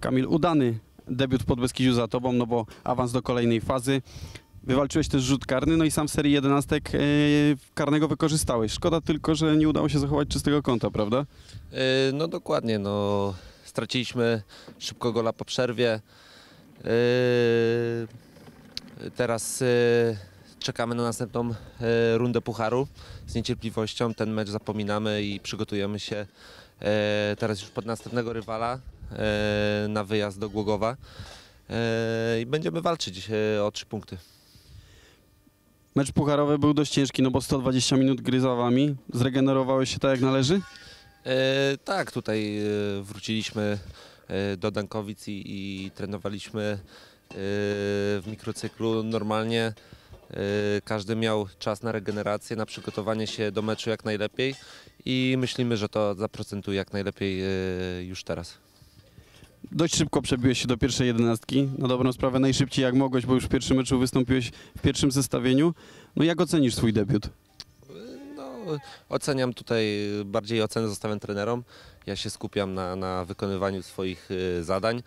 Kamil, udany debiut w Podbeskidziu za tobą, no bo awans do kolejnej fazy. Wywalczyłeś też rzut karny, no i sam w serii jedenastek e, karnego wykorzystałeś. Szkoda tylko, że nie udało się zachować czystego kąta, prawda? Yy, No dokładnie, no straciliśmy szybko gola po przerwie. Yy, Teraz czekamy na następną rundę pucharu z niecierpliwością. Ten mecz zapominamy i przygotujemy się teraz już pod następnego rywala na wyjazd do Głogowa. Yy, I będziemy walczyć yy, o trzy punkty. Mecz pucharowy był dość ciężki, no bo 120 minut gry za wami. Zregenerowałeś się tak jak należy? E, tak, tutaj e, wróciliśmy e, do Dankowic i, i trenowaliśmy e, w mikrocyklu normalnie. E, Każdy miał czas na regenerację, na przygotowanie się do meczu jak najlepiej i myślimy, że to zaprocentuje jak najlepiej e, już teraz. Dość szybko przebiłeś się do pierwszej jedenastki. Na dobrą sprawę najszybciej jak mogłeś, bo już w pierwszym meczu wystąpiłeś w pierwszym zestawieniu. No jak ocenisz swój debiut? No, oceniam tutaj, bardziej ocenę zostawiam trenerom. Ja się skupiam na, na wykonywaniu swoich e, zadań.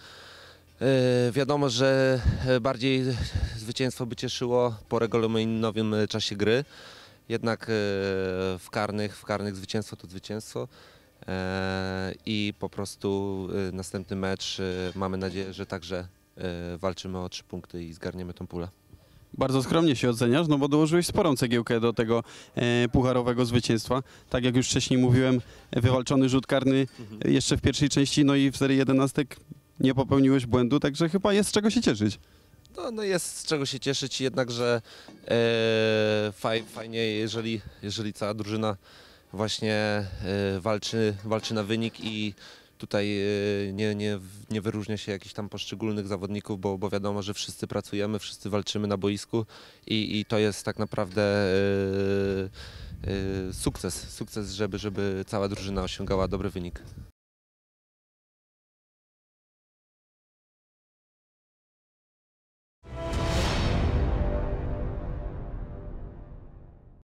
E, Wiadomo, że e, bardziej zwycięstwo by cieszyło po regulaminowym czasie gry. Jednak w karnych, w karnych zwycięstwo to zwycięstwo. E, I po prostu e, następny mecz e, mamy nadzieję, że także walczymy o trzy punkty i zgarniemy tą pulę. Bardzo skromnie się oceniasz, no bo dołożyłeś sporą cegiełkę do tego e, pucharowego zwycięstwa. Tak jak już wcześniej mówiłem, wywalczony rzut karny e, jeszcze w pierwszej części, no i w serii jedenastek nie popełniłeś błędu, także chyba jest z czego się cieszyć. No, no jest z czego się cieszyć, jednakże e, faj, fajnie, jeżeli, jeżeli cała drużyna właśnie e, walczy, walczy na wynik i tutaj e, nie, nie, nie wyróżnia się jakichś tam poszczególnych zawodników, bo, bo wiadomo, że wszyscy pracujemy, wszyscy walczymy na boisku i, i to jest tak naprawdę e, sukces, sukces, żeby, żeby cała drużyna osiągała dobry wynik.